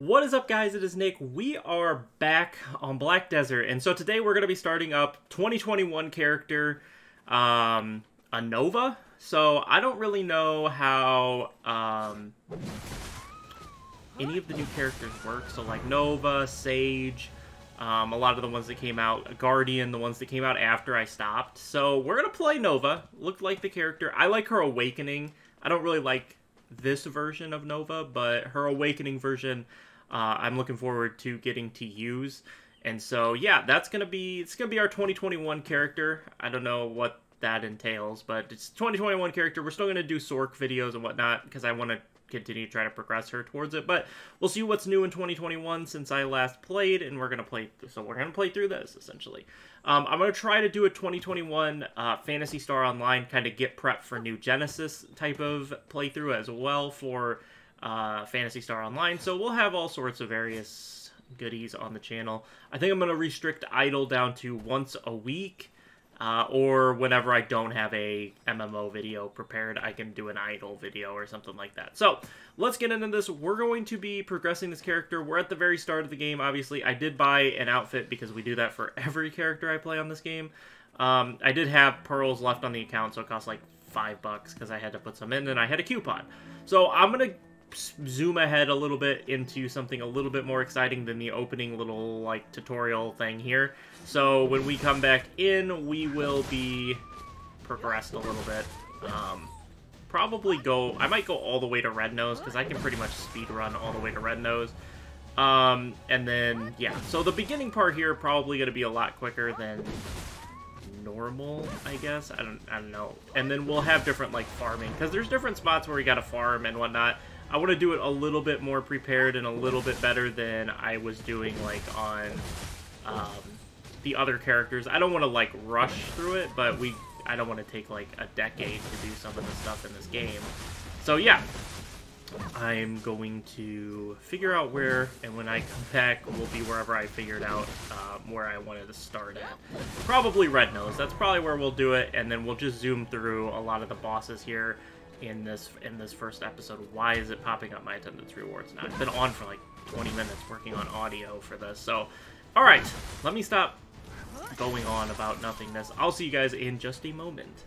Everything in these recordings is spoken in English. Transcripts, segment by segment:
What is up guys, it is Nick. We are back on Black Desert, and so today we're going to be starting up 2021 character, um, a Nova. So I don't really know how, um, any of the new characters work. So like Nova, Sage, um, a lot of the ones that came out, Guardian, the ones that came out after I stopped. So we're going to play Nova. Looked like the character. I like her Awakening. I don't really like this version of Nova, but her Awakening version uh, I'm looking forward to getting to use. And so, yeah, that's gonna be it's gonna be our 2021 character. I don't know what that entails, but it's 2021 character. We're still gonna do Sorc videos and whatnot because I want to continue to try to progress her towards it. But we'll see what's new in 2021 since I last played, and we're gonna play. So we're gonna play through this essentially. Um, I'm gonna try to do a 2021 uh, Phantasy Star Online, kind of get prep for new Genesis type of playthrough as well for uh, Phantasy Star Online. So we'll have all sorts of various goodies on the channel. I think I'm going to restrict Idle down to once a week. Uh, or whenever I don't have a MMO video prepared, I can do an idle video or something like that. So, let's get into this. We're going to be progressing this character. We're at the very start of the game, obviously. I did buy an outfit because we do that for every character I play on this game. Um, I did have pearls left on the account, so it cost like five bucks because I had to put some in, and I had a coupon. So, I'm going to zoom ahead a little bit into something a little bit more exciting than the opening little like tutorial thing here. So when we come back in, we will be progressed a little bit. Um, probably go, I might go all the way to Red Nose because I can pretty much speed run all the way to Red Nose. Um, and then, yeah, so the beginning part here probably going to be a lot quicker than normal, I guess. I don't, I don't know. And then we'll have different, like, farming. Because there's different spots where you got to farm and whatnot. I want to do it a little bit more prepared and a little bit better than I was doing like on um, the other characters. I don't want to like rush through it, but we I don't want to take like a decade to do some of the stuff in this game. So yeah, I'm going to figure out where, and when I come back, we'll be wherever I figured out um, where I wanted to start at. Probably Red Nose. That's probably where we'll do it, and then we'll just zoom through a lot of the bosses here in this in this first episode. Why is it popping up my attendance rewards now? I've been on for like 20 minutes working on audio for this. So, all right, let me stop going on about nothingness. I'll see you guys in just a moment.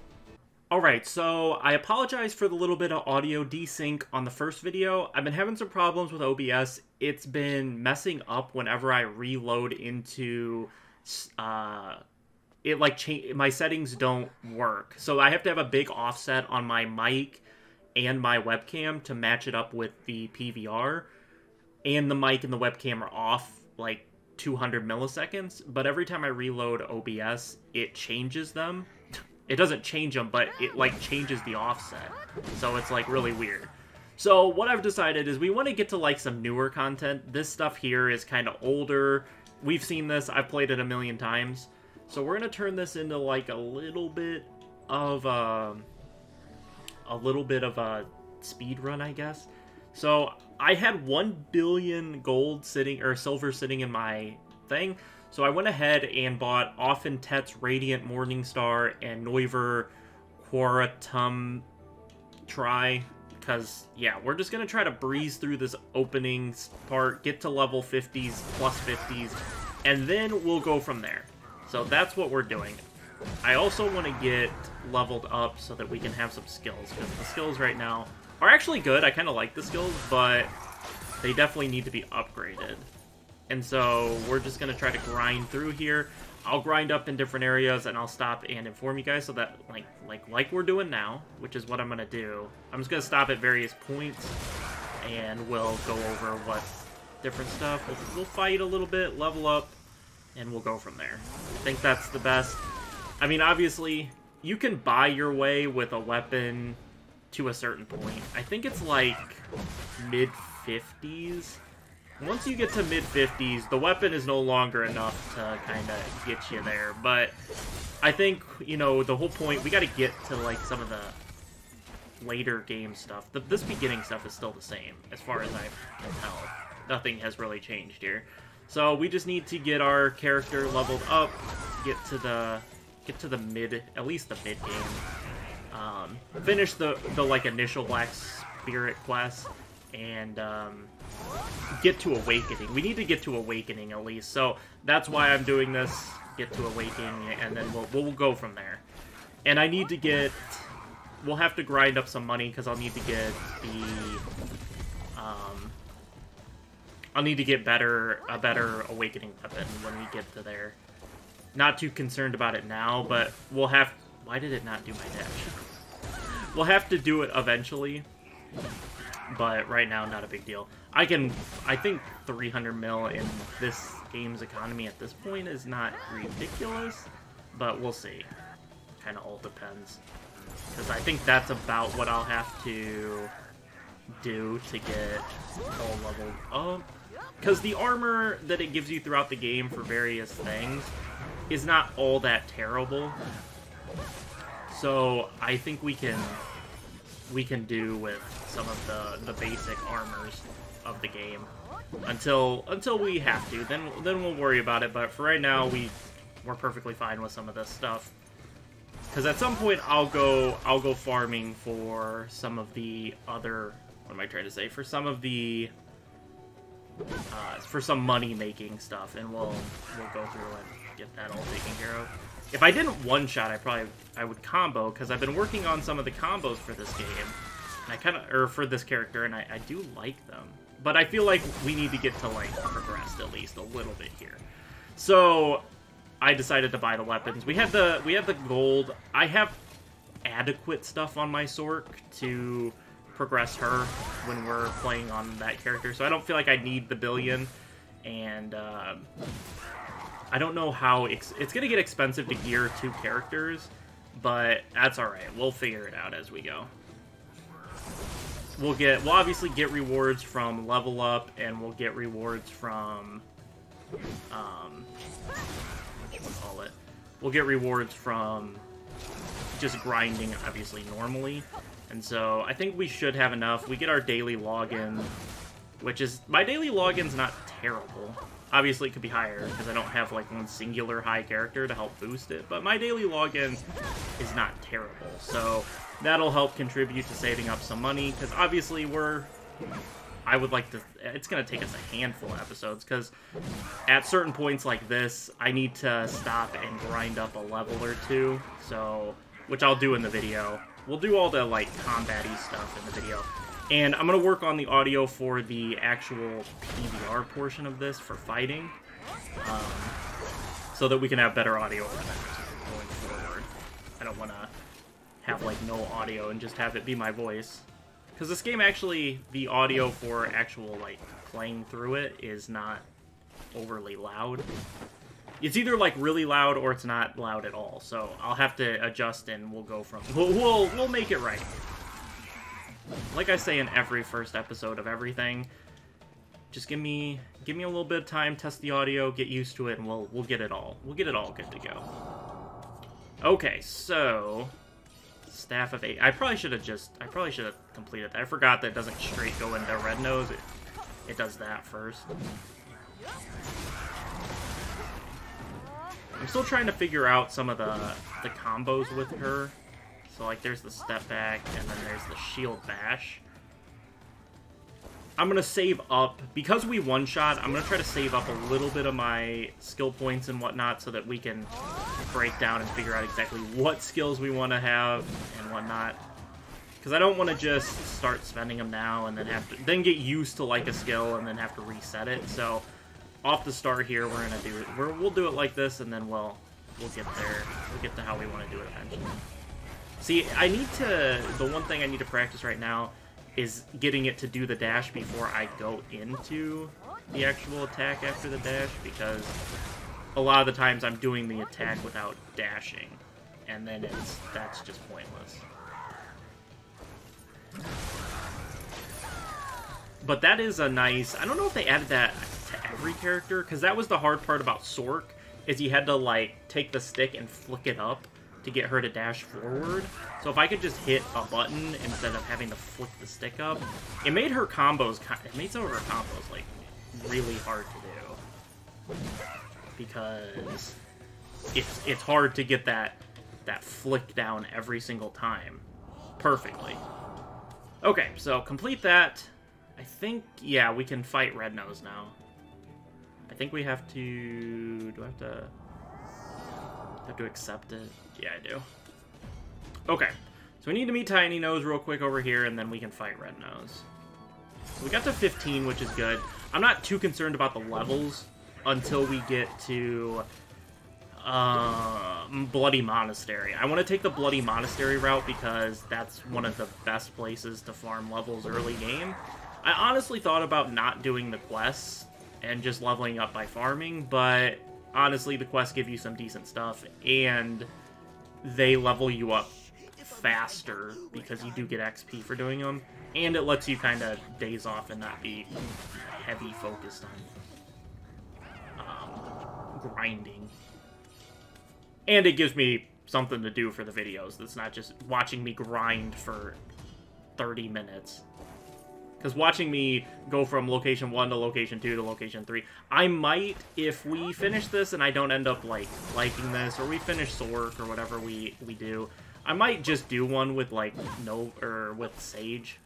Alright, so I apologize for the little bit of audio desync on the first video. I've been having some problems with OBS. It's been messing up whenever I reload into uh, it like my settings don't work. So I have to have a big offset on my mic and my webcam to match it up with the PVR. And the mic and the webcam are off like 200 milliseconds, but every time I reload OBS, it changes them. It doesn't change them, but it like changes the offset. So it's like really weird. So what I've decided is we want to get to like some newer content. This stuff here is kind of older. We've seen this. I've played it a million times. So we're going to turn this into like a little bit of um, a little bit of a speed run, I guess. So I had 1 billion gold sitting, or silver sitting in my thing. So I went ahead and bought Offin Tett's Radiant Morningstar and Noivern Quaratum Try. Because, yeah, we're just going to try to breeze through this opening part, get to level 50s, plus 50s, and then we'll go from there. So that's what we're doing. I also want to get leveled up so that we can have some skills, because the skills right now are actually good. I kind of like the skills, but they definitely need to be upgraded. And so we're just going to try to grind through here. I'll grind up in different areas, and I'll stop and inform you guys so that, like, like, like we're doing now, which is what I'm going to do. I'm just going to stop at various points, and we'll go over what different stuff. We'll, we'll fight a little bit, level up, and we'll go from there. I think that's the best. I mean, obviously, you can buy your way with a weapon to a certain point. I think it's like mid-50s. Once you get to mid-50s, the weapon is no longer enough to kind of get you there. But I think, you know, the whole point, we got to get to, like, some of the later game stuff. The, this beginning stuff is still the same, as far as I can tell. Nothing has really changed here. So we just need to get our character leveled up, get to the get to the mid, at least the mid game. Um, finish the the like initial Black Spirit quest, and um, get to Awakening. We need to get to Awakening at least, so that's why I'm doing this. Get to Awakening, and then we'll we'll go from there. And I need to get. We'll have to grind up some money because I'll need to get the. Um, I'll need to get better a better Awakening weapon when we get to there. Not too concerned about it now, but we'll have. Why did it not do my dash? we'll have to do it eventually but right now, not a big deal. I can, I think 300 mil in this game's economy at this point is not ridiculous, but we'll see. Kind of all depends. Because I think that's about what I'll have to do to get all leveled up. Because the armor that it gives you throughout the game for various things is not all that terrible. So I think we can we can do with some of the, the basic armors of the game until until we have to. Then then we'll worry about it. But for right now, we we're perfectly fine with some of this stuff. Because at some point, I'll go I'll go farming for some of the other. What am I trying to say? For some of the uh, for some money making stuff, and we'll we'll go through and get that all taken care of. If I didn't one shot, I probably I would combo because I've been working on some of the combos for this game. I kind of, or for this character, and I, I do like them. But I feel like we need to get to, like, progressed at least a little bit here. So, I decided to buy the weapons. We have the, we have the gold. I have adequate stuff on my Sorc to progress her when we're playing on that character. So I don't feel like I need the billion. And, uh, I don't know how... it's going to get expensive to gear two characters, but that's alright. We'll figure it out as we go. We'll get we'll obviously get rewards from level up and we'll get rewards from um what call it? We'll get rewards from just grinding obviously normally. And so I think we should have enough. We get our daily login which is my daily login's not terrible obviously it could be higher because I don't have like one singular high character to help boost it but my daily login is not terrible so that'll help contribute to saving up some money, because obviously we're... I would like to... It's going to take us a handful of episodes, because at certain points like this, I need to stop and grind up a level or two, so... Which I'll do in the video. We'll do all the, like, combat stuff in the video. And I'm going to work on the audio for the actual PVR portion of this for fighting. Um, so that we can have better audio for that going forward. I don't want to have like no audio and just have it be my voice. Because this game actually, the audio for actual like playing through it is not overly loud. It's either like really loud or it's not loud at all. So I'll have to adjust and we'll go from we'll we'll, we'll make it right. Like I say in every first episode of everything, just give me give me a little bit of time, test the audio, get used to it, and we'll we'll get it all. We'll get it all good to go. Okay, so Staff of Eight. I probably should have just, I probably should have completed that. I forgot that it doesn't straight go into Red Nose. It, it does that first. I'm still trying to figure out some of the, the combos with her. So, like, there's the step back, and then there's the shield bash. I'm going to save up, because we one-shot, I'm going to try to save up a little bit of my skill points and whatnot so that we can break down and figure out exactly what skills we want to have and whatnot. Because I don't want to just start spending them now and then have to then get used to like a skill and then have to reset it. So off the start here, we're gonna do it. we will do it like this, and then we'll we'll get there. We'll get to how we want to do it eventually. See, I need to. The one thing I need to practice right now is getting it to do the dash before I go into the actual attack after the dash because a lot of the times I'm doing the attack without dashing, and then it's that's just pointless. But that is a nice... I don't know if they added that to every character, because that was the hard part about Sorc, is he had to, like, take the stick and flick it up to get her to dash forward. So if I could just hit a button instead of having to flick the stick up, it made her combos, it made some of her combos, like, really hard to do because it's it's hard to get that that flick down every single time perfectly. Okay, so complete that. I think, yeah, we can fight Red Nose now. I think we have to... Do I have to... Have to accept it? Yeah, I do. Okay. So we need to meet Tiny Nose real quick over here, and then we can fight Red Nose. So we got to 15, which is good. I'm not too concerned about the levels until we get to uh, Bloody Monastery. I want to take the Bloody Monastery route because that's one of the best places to farm levels early game. I honestly thought about not doing the quests and just leveling up by farming, but honestly, the quests give you some decent stuff, and they level you up faster because you do get XP for doing them, and it lets you kind of days off and not be heavy focused on um, grinding. And it gives me something to do for the videos that's not just watching me grind for 30 minutes. Because watching me go from location 1 to location 2 to location 3, I might, if we finish this and I don't end up, like, liking this, or we finish Sorc or whatever we, we do, I might just do one with, like, no, or with Sage.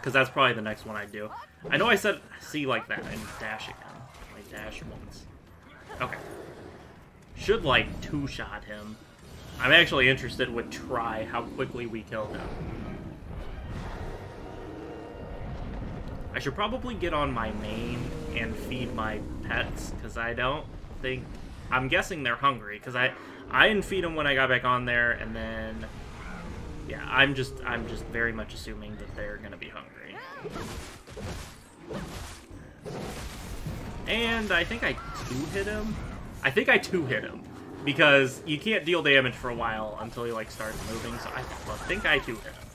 Because that's probably the next one I do. I know I said see like that and dash again. I dash once. Okay. Should, like, two-shot him. I'm actually interested with try how quickly we kill him. I should probably get on my main and feed my pets, because I don't think... I'm guessing they're hungry, because I, I didn't feed them when I got back on there, and then... Yeah, I'm just I'm just very much assuming that they're going to be hungry. And I think I two-hit him. I think I two-hit him, because you can't deal damage for a while until he, like, starts moving, so I think I two-hit him.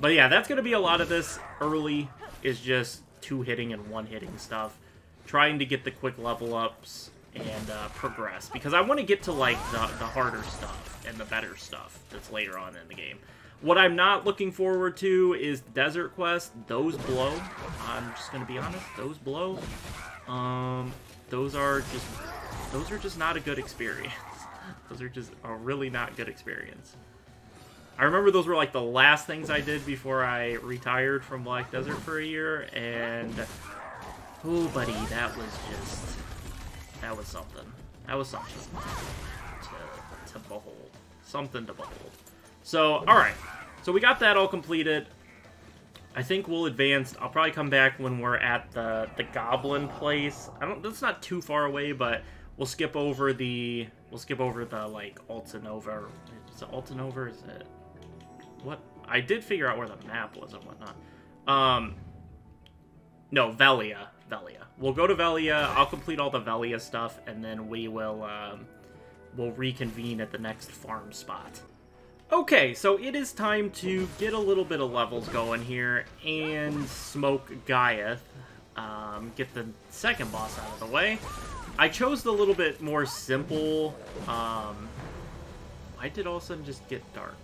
But yeah, that's going to be a lot of this early is just two hitting and one hitting stuff. Trying to get the quick level ups and uh, progress because I want to get to like the, the harder stuff and the better stuff that's later on in the game. What I'm not looking forward to is Desert Quest. Those blow. I'm just gonna be honest. Those blow. Um, those are just those are just not a good experience. those are just a really not good experience. I remember those were like the last things I did before I retired from Black Desert for a year, and oh, buddy, that was just that was something. That was something to, to behold. Something to behold. So, all right. So we got that all completed. I think we'll advance. I'll probably come back when we're at the the Goblin place. I don't. That's not too far away, but we'll skip over the. We'll skip over the like Altinova. Is it Altinova? Is it what? I did figure out where the map was and whatnot. Um, no, Velia. Velia. We'll go to Velia. I'll complete all the Velia stuff, and then we will um, we'll reconvene at the next farm spot. Okay, so it is time to get a little bit of levels going here and smoke Giath. Um, get the second boss out of the way. I chose the little bit more simple. Um, why did all of a sudden just get dark?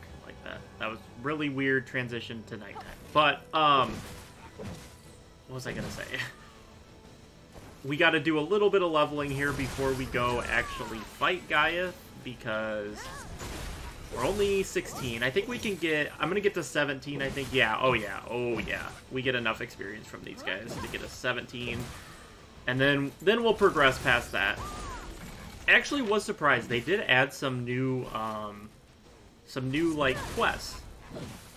That. That was really weird transition to nighttime. But, um, what was I gonna say? we gotta do a little bit of leveling here before we go actually fight Gaia, because we're only 16. I think we can get, I'm gonna get to 17, I think. Yeah, oh yeah, oh yeah. We get enough experience from these guys to get a 17. And then, then we'll progress past that. Actually was surprised. They did add some new, um, some new, like, quests.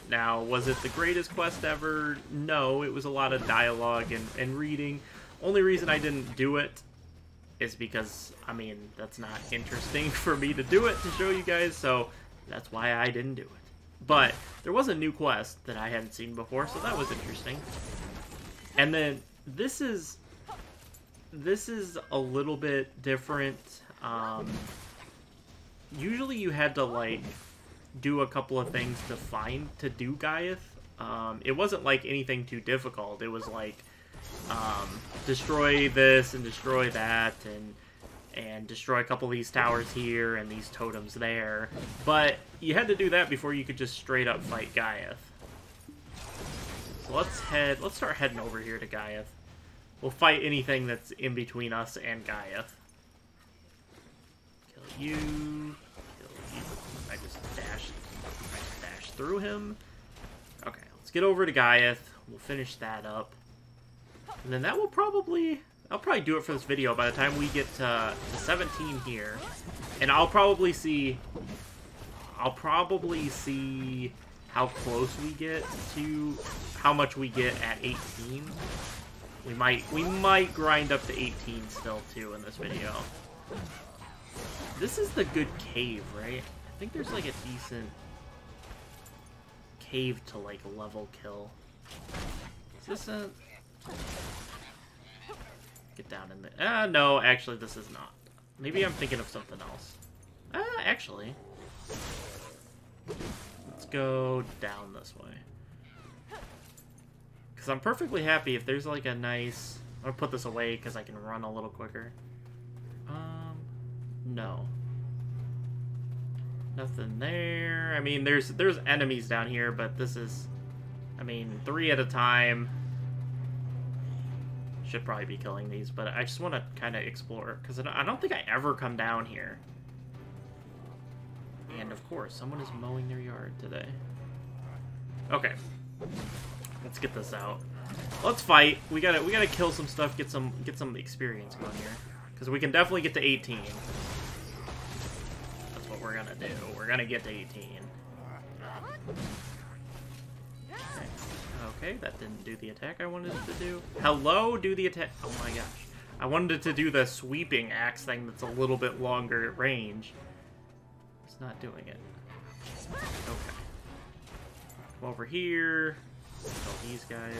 Now, was it the greatest quest ever? No, it was a lot of dialogue and, and reading. Only reason I didn't do it is because, I mean, that's not interesting for me to do it to show you guys, so that's why I didn't do it. But there was a new quest that I hadn't seen before, so that was interesting. And then this is this is a little bit different. Um, usually you had to like do a couple of things to find to do Giath. Um, it wasn't like anything too difficult. It was like um, destroy this and destroy that and and destroy a couple of these towers here and these totems there. But you had to do that before you could just straight up fight Giath. So let's head. Let's start heading over here to Giath. We'll fight anything that's in between us and Giath. Kill you. Through him. Okay, let's get over to Giath. we'll finish that up. And then that will probably... I'll probably do it for this video by the time we get to, to 17 here. And I'll probably see... I'll probably see how close we get to how much we get at 18. We might we might grind up to 18 still too in this video. This is the good cave, right? I think there's like a decent cave to like level kill. Is this a get down in there? Ah, uh, no, actually this is not. Maybe I'm thinking of something else. Ah, uh, actually Let's go down this way. Because I'm perfectly happy if there's like a nice... I'm to put this away because I can run a little quicker. Um, no. Nothing there. I mean, there's there's enemies down here, but this is... I mean, three at a time. Should probably be killing these, but I just want to kind of explore. Because I don't think I ever come down here. And of course, someone is mowing their yard today. Okay. Let's get this out. Let's fight. We gotta we gotta kill some stuff, get some get some experience going here. Because we can definitely get to 18. We're gonna do. We're gonna get to 18. Okay. okay, that didn't do the attack I wanted it to do. Hello, do the attack. Oh my gosh. I wanted it to do the sweeping axe thing that's a little bit longer range It's not doing it. Okay. Come over here. Kill these guys.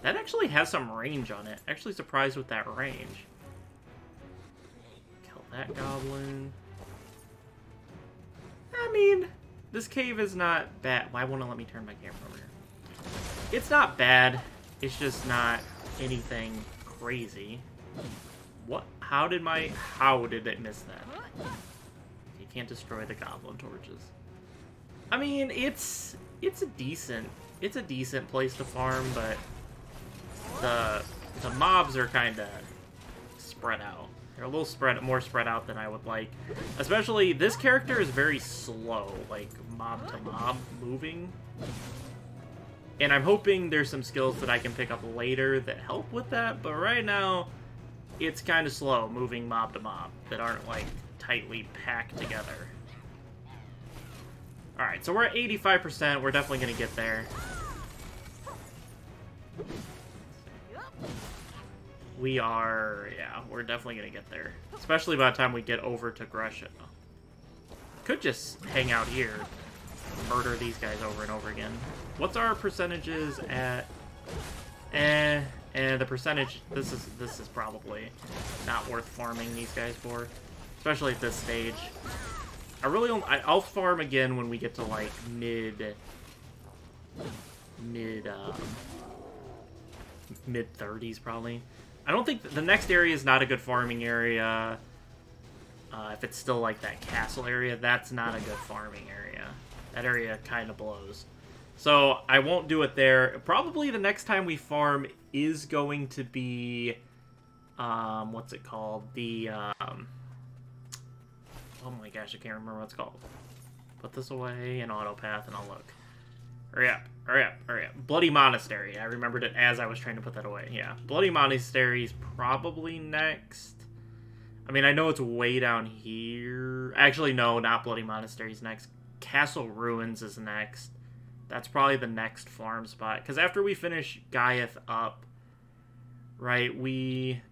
That actually has some range on it. Actually surprised with that range. That goblin. I mean, this cave is not bad. Why won't it let me turn my camera over here? It's not bad. It's just not anything crazy. What? How did my... How did it miss that? You can't destroy the goblin torches. I mean, it's... It's a decent... It's a decent place to farm, but... The... The mobs are kind of... Spread out. They're a little spread, more spread out than I would like. Especially, this character is very slow, like, mob to mob moving. And I'm hoping there's some skills that I can pick up later that help with that, but right now, it's kind of slow moving mob to mob that aren't like tightly packed together. Alright, so we're at 85%. We're definitely going to get there. We are, yeah, we're definitely to get there. Especially by the time we get over to Gresham. Could just hang out here. Murder these guys over and over again. What's our percentages at... Eh, and the percentage, this is this is probably not worth farming these guys for, especially at this stage. I really don't, I, will farm again when we get to like mid, mid, um, mid 30s probably. I don't think the next area is not a good farming area. Uh, if it's still like that castle area, that's not a good farming area. That area kind of blows. So I won't do it there. Probably the next time we farm is going to be, um, what's it called? The, um, oh my gosh, I can't remember what it's called. Put this away in Autopath and I'll look. Hurry up, hurry up, hurry up. Bloody Monastery. I remembered it as I was trying to put that away. Yeah, Bloody Monastery is probably next. I mean, I know it's way down here. Actually, no, not Bloody Monastery is next. Castle Ruins is next. That's probably the next farm spot. Because after we finish Giath up, right, we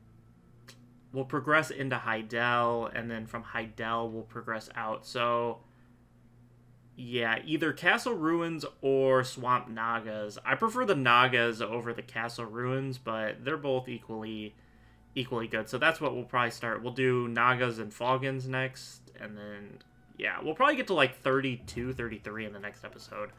will progress into Heidel, and then from Heidel we'll progress out. So, yeah, either Castle Ruins or Swamp Nagas. I prefer the Nagas over the Castle Ruins, but they're both equally equally good. So that's what we'll probably start. We'll do Nagas and Fogans next, and then, yeah, we'll probably get to like 32, 33 in the next episode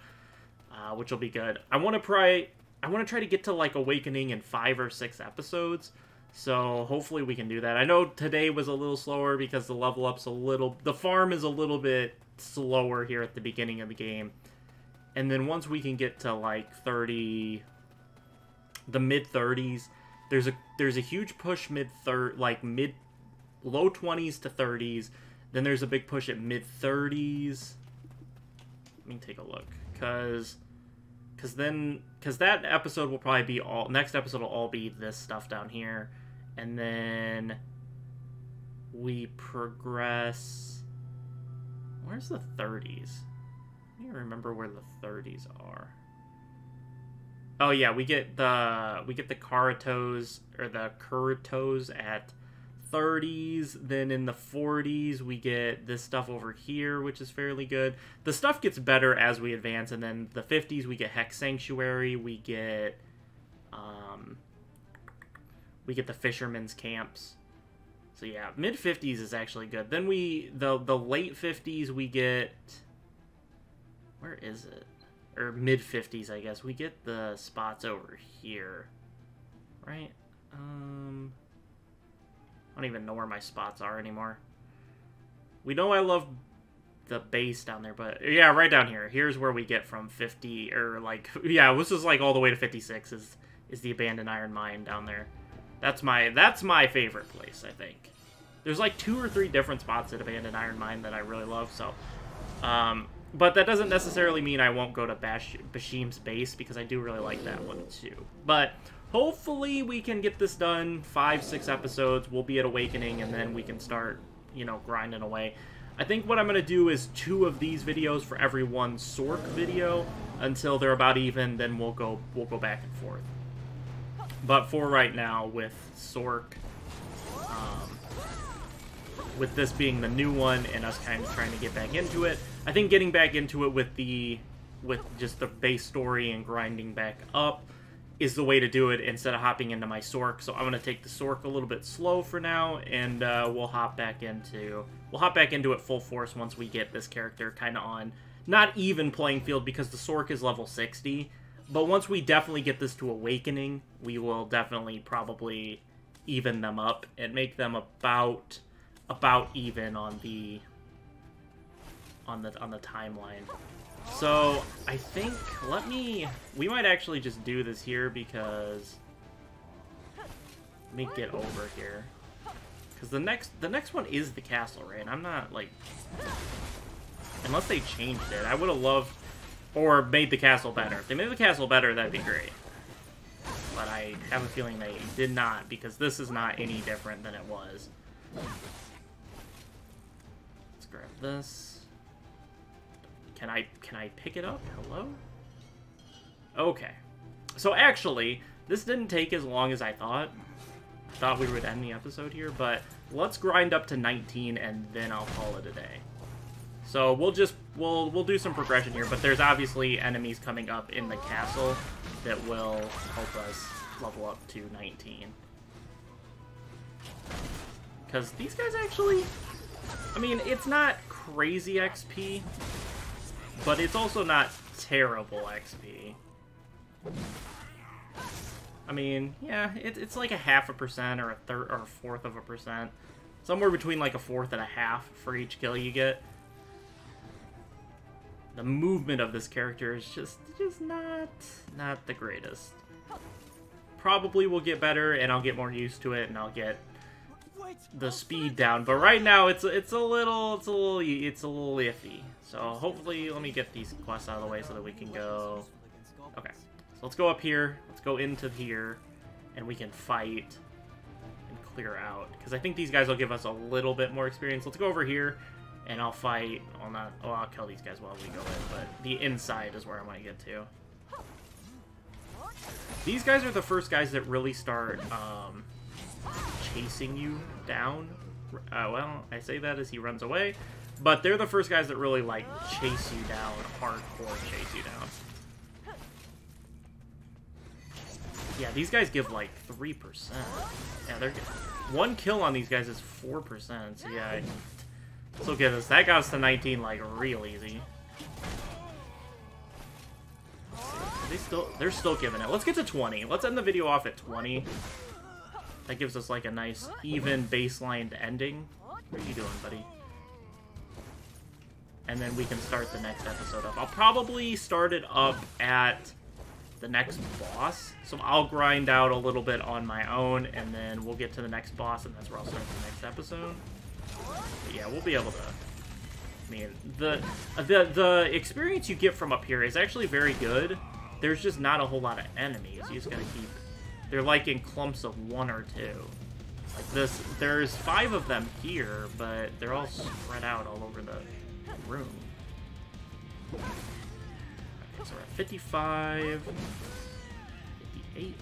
uh, which will be good. I want to try. I want to try to get to like Awakening in five or six episodes. So hopefully we can do that. I know today was a little slower because the level up's a little the farm is a little bit slower here at the beginning of the game. And then once we can get to like 30 the mid 30s, there's a there's a huge push mid third like mid low 20s to 30s. Then there's a big push at mid 30s Let me take a look, cause, cause then, cause that episode will probably be all. Next episode will all be this stuff down here, and then we progress. Where's the 30s? I don't remember where the 30s are. Oh yeah, we get the we get the Karatos or the Kuritos at 30s. Then in the 40s, we get this stuff over here, which is fairly good. The stuff gets better as we advance, and then the 50s, we get Hex Sanctuary. We get um, we get the Fisherman's Camps. So yeah, mid 50s is actually good. Then we the the late 50s we get where is it? Or mid 50s, I guess. We get the spots over here. Right? Um I don't even know where my spots are anymore. We know I love the base down there, but yeah, right down here. Here's where we get from 50 or like yeah, this is like all the way to 56 is is the abandoned iron mine down there. That's my that's my favorite place, I think. There's like two or three different spots at Abandoned Iron Mine that I really love, so um, but that doesn't necessarily mean I won't go to Bash Bashim's base because I do really like that one too. But hopefully we can get this done. Five, six episodes. We'll be at Awakening, and then we can start, you know, grinding away. I think what I'm going to do is two of these videos for every one Sorc video until they're about even. Then we'll go we'll go back and forth. But for right now, with Sorc, um, with this being the new one and us kind of trying to get back into it, I think getting back into it with the with just the base story and grinding back up is the way to do it instead of hopping into my Sorc. So I'm gonna take the Sorc a little bit slow for now, and uh, we'll hop back into we'll hop back into it full force once we get this character kind of on not even playing field because the Sorc is level 60 but once we definitely get this to Awakening, we will definitely probably even them up and make them about about even on the on the on the timeline. So I think let me we might actually just do this here because let me get over here. Because the next the next one is the castle, right? I'm not like unless they changed it. I would have loved or made the castle better. If they made the castle better, that'd be great. But I have a feeling they did not, because this is not any different than it was. Let's grab this. Can I can I pick it up? Hello? Okay. So actually, this didn't take as long as I thought. Thought we would end the episode here, but let's grind up to 19 and then I'll call it a day. So we'll just we'll we'll do some progression here, but there's obviously enemies coming up in the castle that will help us level up to 19. Because these guys actually, I mean, it's not crazy XP, but it's also not terrible XP. I mean, yeah, it, it's like a half a percent or a third or a fourth of a percent. Somewhere between like a fourth and a half for each kill you get the movement of this character is just just not not the greatest. Probably will get better and I'll get more used to it and I'll get the speed down. But right now it's it's a little it's a little it's a little iffy. So hopefully let me get these quests out of the way so that we can go. Okay. So let's go up here. Let's go into here and we can fight and clear out because I think these guys will give us a little bit more experience. Let's go over here and I'll fight. Well, not. Oh, I'll kill these guys while we go in, but the inside is where I might get to. These guys are the first guys that really start um, chasing you down. Uh, well, I say that as he runs away, but they're the first guys that really like chase you down, hardcore chase you down. Yeah, these guys give like 3%. Yeah, they're one kill on these guys is 4%. So yeah, so get us. That got us to 19 like real easy. They still they're still giving it. Let's get to 20. Let's end the video off at 20. That gives us like a nice even baseline ending. What are you doing, buddy? And then we can start the next episode up. I'll probably start it up at the next boss. So I'll grind out a little bit on my own, and then we'll get to the next boss, and that's where I'll start the next episode. But yeah, we'll be able to I mean, the the the experience you get from up here is actually very good. There's just not a whole lot of enemies. You just gotta keep. They're like in clumps of one or two. Like this, there's five of them here, but they're all spread out all over the room. So we're at 55, 58.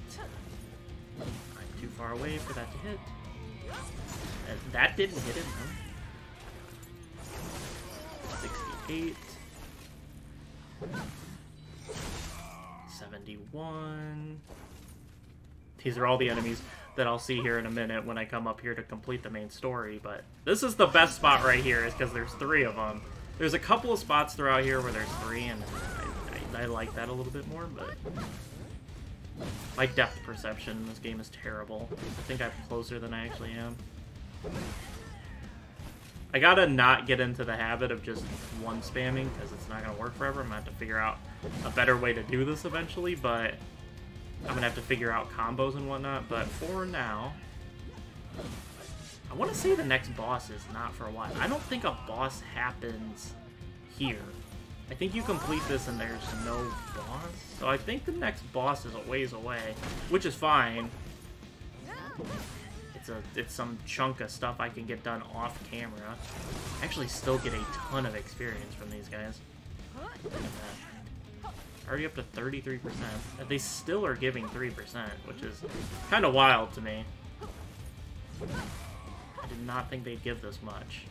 I'm too far away for that to hit. That didn't hit him, though. 68. 71. These are all the enemies that I'll see here in a minute when I come up here to complete the main story, but this is the best spot right here, is because there's three of them. There's a couple of spots throughout here where there's three, and I, I, I like that a little bit more, but... My depth perception in this game is terrible. I think I'm closer than I actually am. I gotta not get into the habit of just one spamming, because it's not gonna work forever. I'm gonna have to figure out a better way to do this eventually, but I'm gonna have to figure out combos and whatnot, but for now... I want to say the next boss is not for a while. I don't think a boss happens here. I think you complete this and there's no boss. So I think the next boss is a ways away, which is fine. It's a it's some chunk of stuff I can get done off camera. I actually still get a ton of experience from these guys. Already up to 33%. And they still are giving 3%, which is kind of wild to me. I did not think they'd give this much.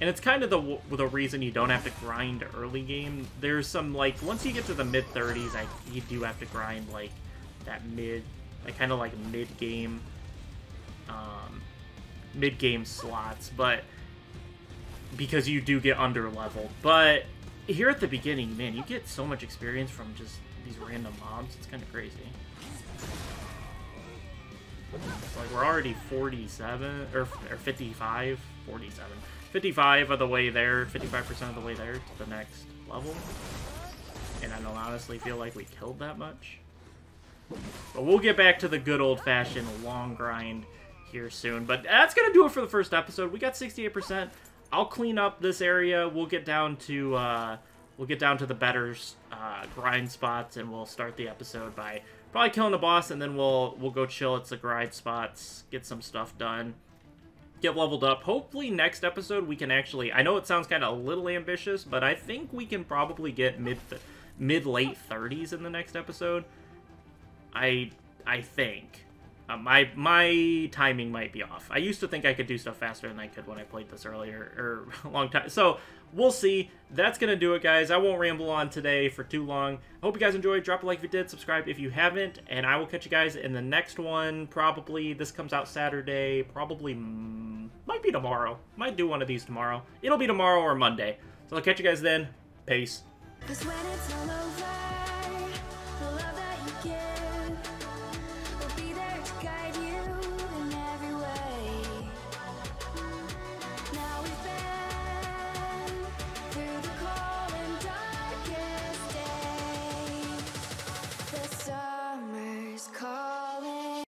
And it's kind of the the reason you don't have to grind early game. There's some, like, once you get to the mid-30s, I you do have to grind, like, that mid, like, kind of like mid-game, um, mid-game slots, but because you do get under-leveled. But here at the beginning, man, you get so much experience from just these random mobs. It's kind of crazy. like we're already 47 or, or 55, 47, 55 of the way there, 55% of the way there to the next level. And I don't honestly feel like we killed that much. But we'll get back to the good old-fashioned long grind here soon. But that's going to do it for the first episode. We got 68%. I'll clean up this area. We'll get down to uh, we'll get down to the better uh, grind spots, and we'll start the episode by probably killing the boss, and then we'll we'll go chill at the grind spots, get some stuff done, get leveled up. Hopefully, next episode we can actually. I know it sounds kind of a little ambitious, but I think we can probably get mid mid late 30s in the next episode. I I think. Uh, my my timing might be off. I used to think I could do stuff faster than I could when I played this earlier, or a long time. So we'll see. That's to do it, guys. I won't ramble on today for too long. Hope you guys enjoyed. Drop a like if you did. Subscribe if you haven't. And I will catch you guys in the next one. Probably, this comes out Saturday. Probably, mm, might be tomorrow. Might do one of these tomorrow. It'll be tomorrow or Monday. So I'll catch you guys then. Peace.